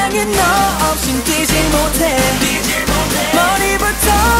세상엔 너 없인 뛰질 못해. 머리부터